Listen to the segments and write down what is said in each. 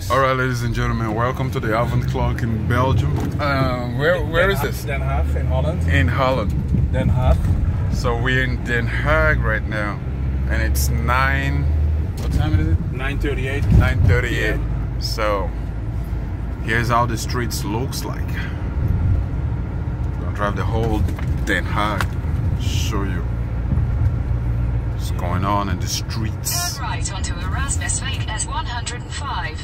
nice. All right, ladies and gentlemen, welcome to the Avond Klok in Belgium. Uh, where where Den is Haag- this? Den Haag in Holland. In Holland. Den Haag. So we're in Den Haag right now, and it's nine. What time is it? 938. 9:38. So here's how the streets looks like. Gonna drive the whole Den Haag. Show you what's going on in the streets. Turn right onto Erasmusweg S105.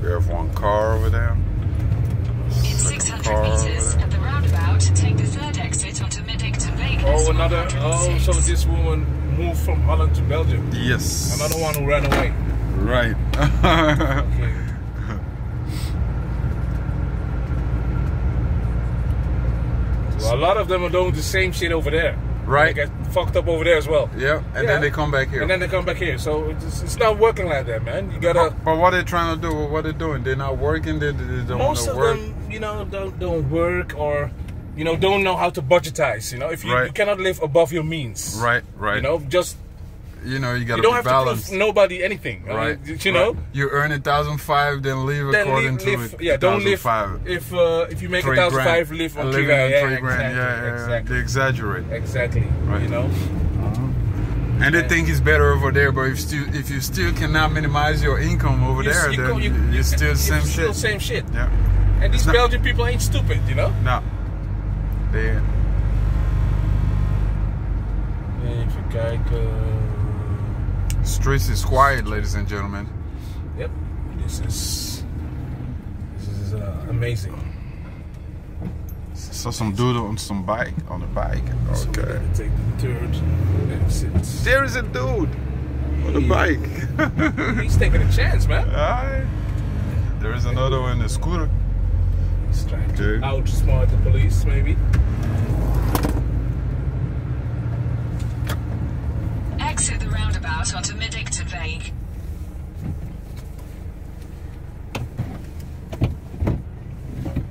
We have one car over there. In Second 600 car over meters there. at the roundabout, take the third exit onto Middington Weg Oh, another. Oh, S106. so this woman moved from Holland to Belgium. Yes. Another one who ran away. Right. Okay. Well, a lot of them are doing the same shit over there. right. They get fucked up over there as well. Yeah. And Yeah. then they come back here. And then they come back here. So it's, it's not working like that, man. You gotta. but, but what they're trying to do? What they're doing? They're not working. They, they don't want to work. most of them, you know, don't don't work or, you know, don't know how to budgetize. You know, if you, Right. you cannot live above your means. Right. Right. You know, just You know. You got you to don't have balanced. to prove nobody anything. I right. mean, you know. Right. You earn a thousand five, then leave Then according live, to live it. yeah. Don't live five. if uh, if you make a thousand five, live on three grand. Yeah, three exactly, grand. Yeah, yeah, exactly, They exaggerate. exactly. Right. You know, And they think it's better over there, but if still if you still cannot minimize your income over You- there, you then you- you're you- still same still shit. same shit. Yeah. And these Belgian people ain't stupid. You know. No. They Even kijken. streets is quiet, ladies and gentlemen. Yep. This is this is uh, amazing. Saw some dude on some bike on a bike. Okay. gonna take the exit. There is a dude on a bike. He's taking a chance, man. Aye. There is another one in a scooter. He's trying to Okay. outsmart the police, maybe. Exit the roundabout onto Middington Weg.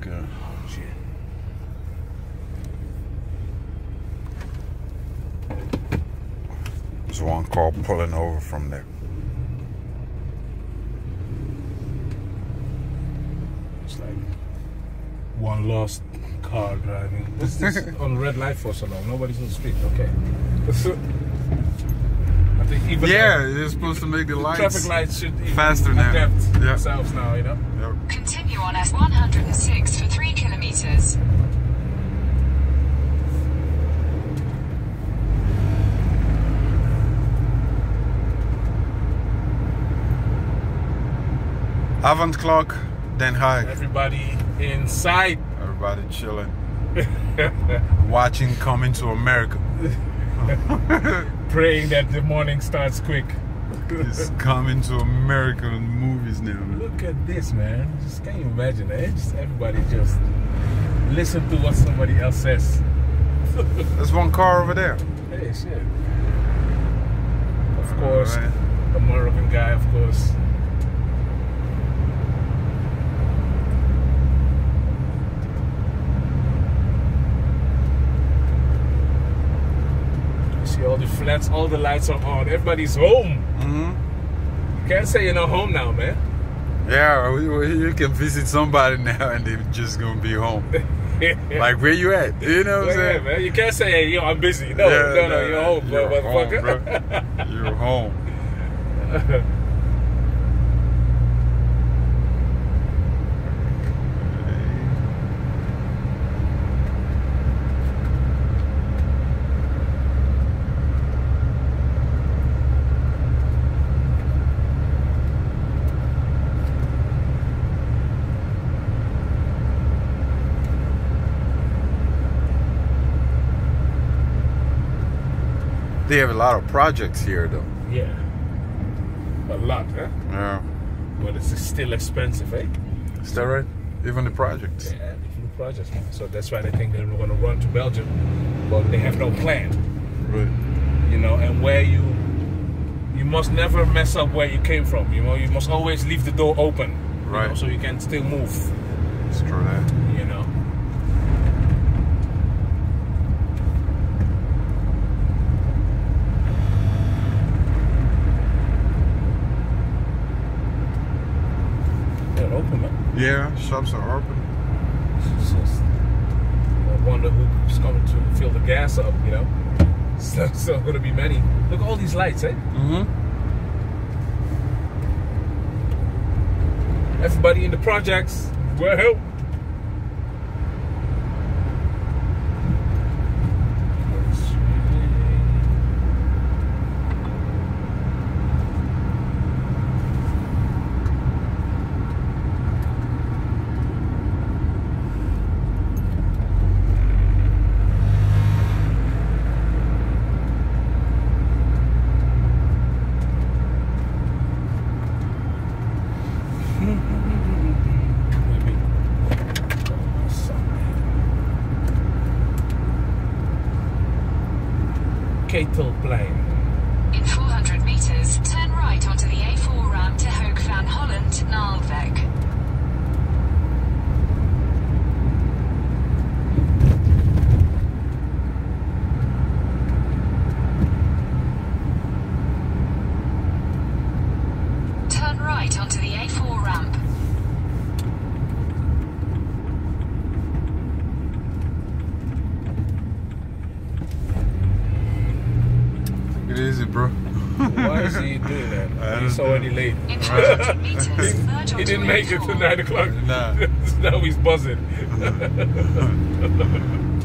Okay. There's one car pulling over from there. It's like one lost car driving. What's this on red light for so long? Nobody's on the street. Okay. I think even Yeah, the they're supposed to make the lights. traffic lights should faster now. adapt Yeah. themselves now. You know. Yep. Continue on S106 for 3 kilometers. Avond Klok, Den Haag. Everybody inside. Everybody chilling, watching Coming to America. praying that the morning starts quick. It's coming to America in movies now. man. Look at this, man. Just can you imagine it? Just everybody just listen to what somebody else says. There's one car over there. Hey, shit. Of course, Alright. a Moroccan guy, of course. You see all the flats, all the lights are on. Everybody's home. hmm You can't say you're not home now, man. Yeah, you can visit somebody now and they're just gonna be home. Like where you at? You know what I'm saying? man. You can't say, hey, yo, I'm busy. No, Yeah, no, no, you're home, bro, you're home, motherfucker. bro. You're home. They have a lot of projects here, though. yeah. A lot, huh? Yeah. But it's still expensive, eh? Is that right? Even the projects. Yeah, different projects, man. So that's why they think they're going to run to Belgium, but they have no plan, Right. you know. And where you, you must never mess up where you came from. You know, you must always leave the door open, you know, Right. so you can still move. It's true that. You know. Yeah, shops are open. I wonder who's coming to fill the gas up, you know? So, so gonna be many. Look at all these lights, eh? Mm-hmm. Everybody in the projects, well help. Maybe. Ketel Plain. In 400 meters, turn right onto the A4 ramp to Hoek van Holland, Naaldwijk. Turn right onto the A4 ramp. Take it easy, bro. Why is he doing that? I He's don't already know. late. In 200 meters, merge He onto didn't make it to 9 o'clock. Nah. now he's buzzing.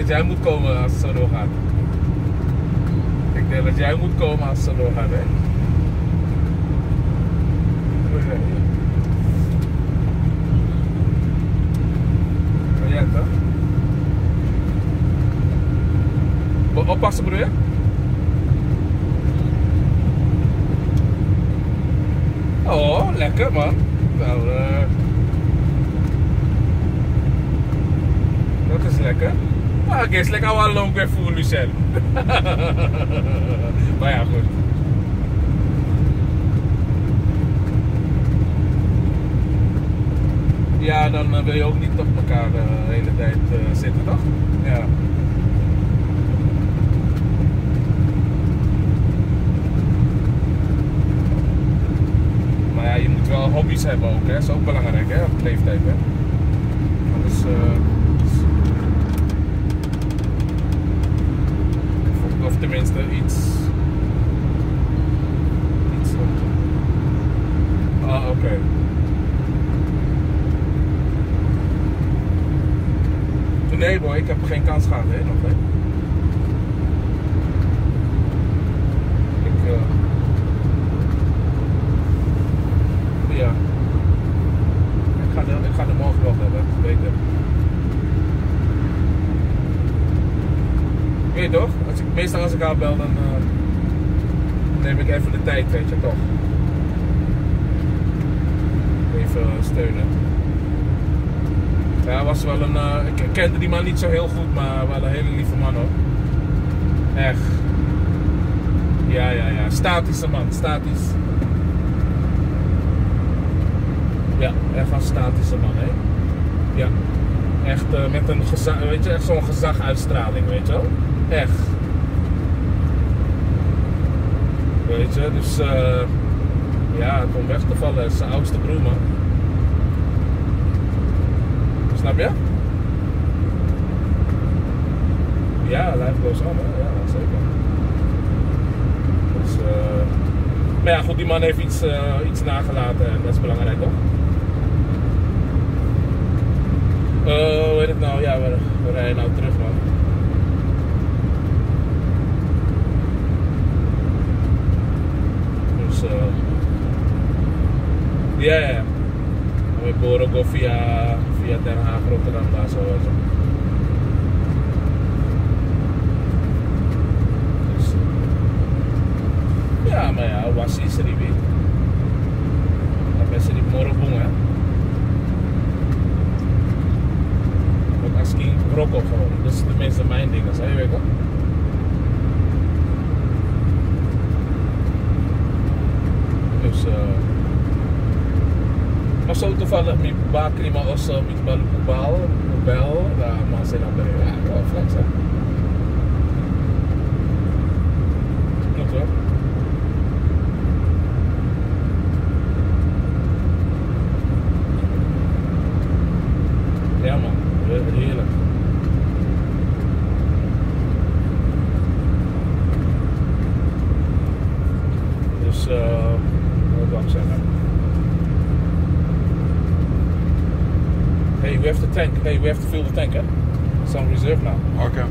dat jij moet komen als het zo doorgaat. Ik denk dat jij moet komen als het zo doorgaat, hè? Proyecto. Oppassen broer? Oh, lekker man. Nou, eh. Dat is lekker. Ik is lekker al lang weer voor Lucel. maar ja, goed. Ja, dan eh, wil je ook niet op elkaar eh, de hele tijd eh, zitten, toch? Ja. Maar ja, je moet wel hobby's hebben ook, hè? Dat is ook belangrijk, hè? Op leeftijd, hè? Anders is- of, of tenminste iets. Iets. Ah, oké. Nee, boy, ik heb geen kans gehad, hè? Nog, hè? Ik. eh, Ja. Ik ga, de, ik ga de morgen wel hebben, dat weet ik. Weet je toch? Als ik, meestal als ik haar bel, dan eh, neem ik even de weet je toch? Even steunen. Ja, was wel een. eh, ik kende die man niet zo heel goed, maar wel een hele lieve man hoor. Echt. Ja, ja, ja. Statische man, statisch. Ja, echt een statische man, hè? Ja. Echt eh, met een gezag, weet je, echt zo'n gezaguitstraling, weet je wel? Echt. Weet je, dus eh ja, het om weg te vallen is zijn oudste broer, man. Snap je? Ja, life goes on, ja, zeker. Dus, eh maar ja, goed, die man heeft iets, eh, iets nagelaten en dat is belangrijk, toch? Hoe heet het nou? Ja, we, we rijden nou terug, man. Ja, ja. We boren ook via, via Den Haag, Rotterdam, daar zo. Dus, ja, maar ja, was is er niet lacrimosa, mi balubal, bel, da mga senador. To fill the? It's on reserve now. Okay.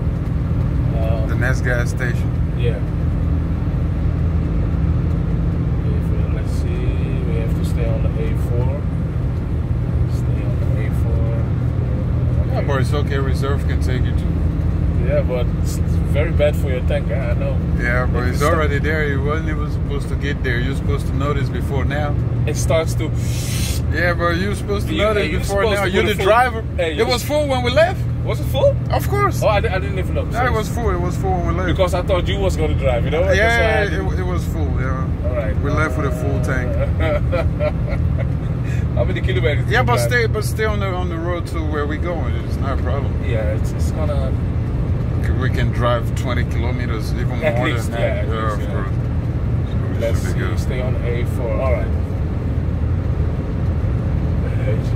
Uh, The next gas station. yeah. Even, let's see. We have to stay on the A4. Stay on the A4. Yeah, but it's okay. Reserve can take you to. Yeah, but it's very bad for your tank, eh? I know. Yeah, but If it's already there. You wasn't even supposed to get there. You're supposed to notice before now. It starts to. Yeah, bro, you're supposed to You- hey, you're before now. You're the full- driver. Hey, it was full when we left. Was it full? Of course. Oh, I, I didn't even look. yeah, it was full. It was full when we left. Because I thought you was going to drive, you know? yeah, yeah, it, it was full. Yeah. All right. We left with a full tank. How many kilometers? Yeah, but drive? stay, but stay on the on the road to where we going. It's not a problem. Yeah, it's, it's gonna. We can drive 20 kilometers, even At more least, than yeah, that. at Yeah, least, of yeah. course. So Let's see. Stay on A4. All right. Hoor. Dus.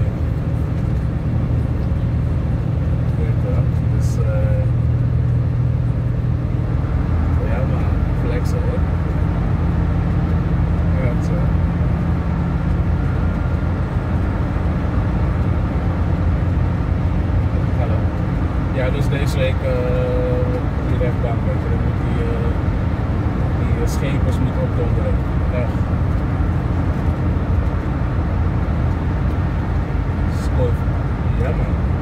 Ja, maar het, eh. Hallo. Ja, dus deze week eh die rechtbank, weet je, die, eh, schepers moeten opdonderen. вновь. Верно?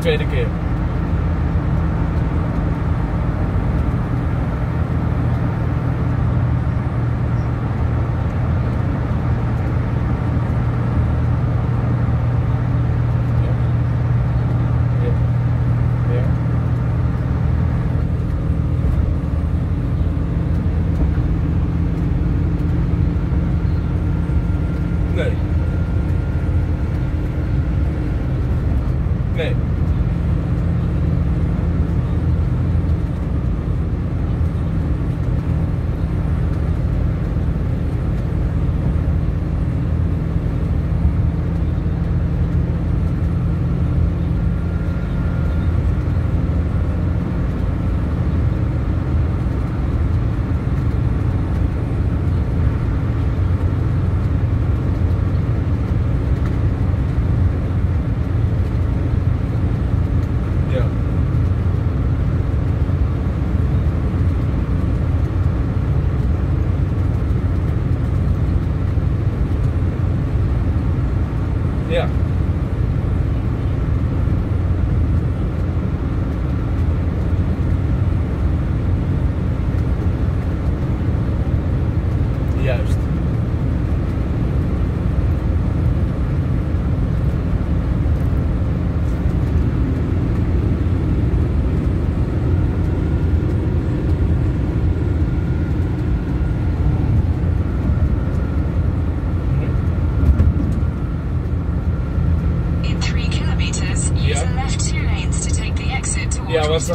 tweede keer. Nee.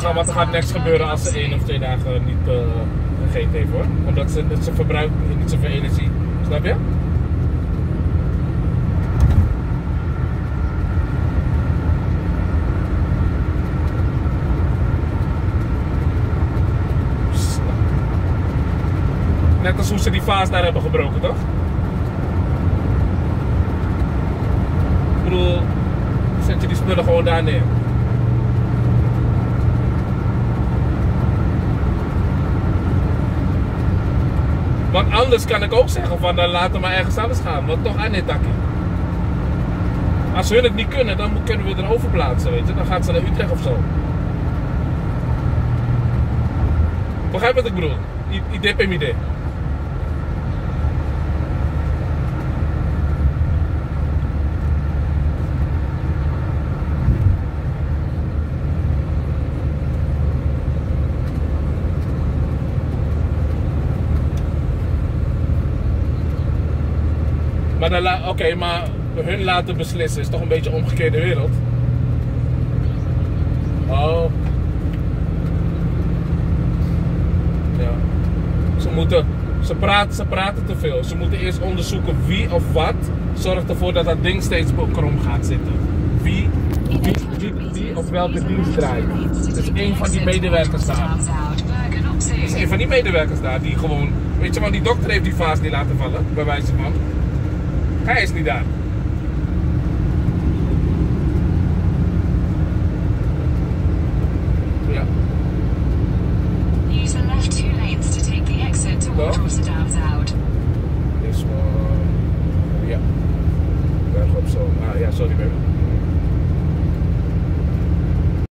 Ja, want er gaat niks gebeuren als ze één of twee dagen niet eh, gegeten heeft hoor. Omdat ze, ze verbruikt niet zoveel energie. Snap je? Net als hoe ze die vaas daar hebben gebroken, toch? Ik bedoel, zet je die spullen gewoon daar neer. Want anders kan ik ook zeggen van dan laten we maar ergens anders gaan. Want toch aan dit dakje. Als hun het niet kunnen, dan kunnen we er overplaatsen, weet je. Dan gaat ze naar Utrecht of zo. Begrijp wat ik bedoel? Idee per idee. Maar oké, maar hun laten beslissen is toch een beetje een omgekeerde wereld. Oh. Ja. Ze moeten, ze praten, ze praten te veel. Ze moeten eerst onderzoeken wie of wat zorgt ervoor dat dat ding steeds krom gaat zitten. Wie, wie, wie, of welke dienst draait. Dus een van die medewerkers daar. Is een van die medewerkers daar die gewoon, weet je wel, die dokter heeft die vaas niet laten vallen, bij wijze van. Hij is niet daar.